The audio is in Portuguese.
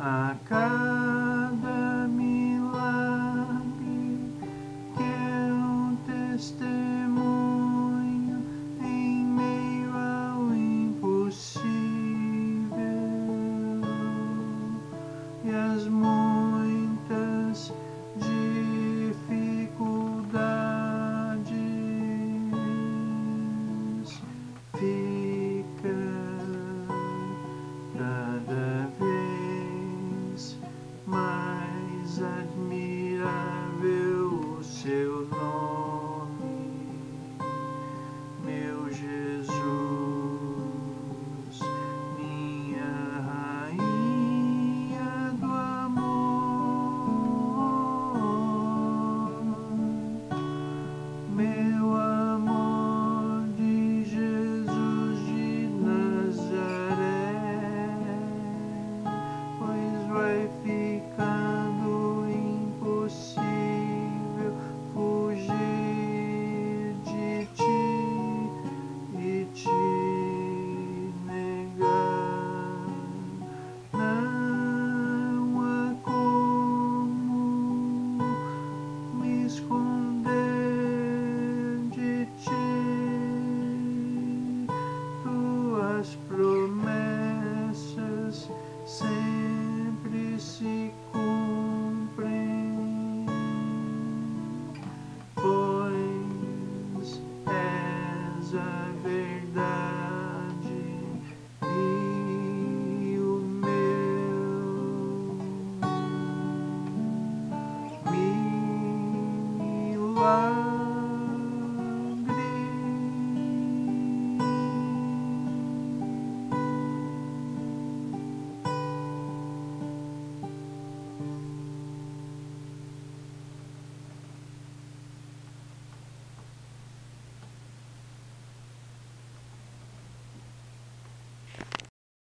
a cada a verdade e o meu milagre.